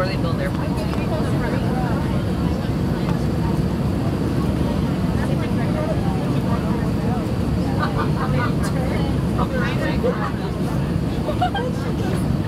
before they build their plants.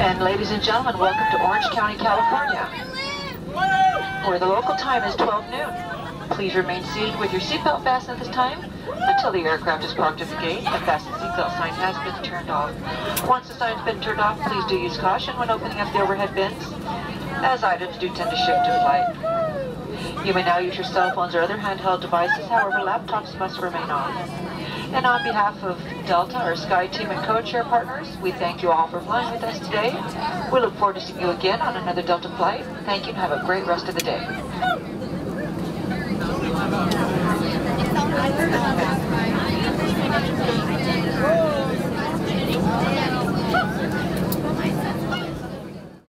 And ladies and gentlemen, welcome to Orange County, California, where the local time is 12 noon. Please remain seated with your seatbelt fastened at this time until the aircraft is parked at the gate and fasten seatbelt sign has been turned off. Once the sign's been turned off, please do use caution when opening up the overhead bins, as items do tend to shift in flight. You may now use your cell phones or other handheld devices, however, laptops must remain on. And on behalf of Delta, our Sky Team and codeshare partners, we thank you all for flying with us today. We look forward to seeing you again on another Delta flight. Thank you and have a great rest of the day. Então, vai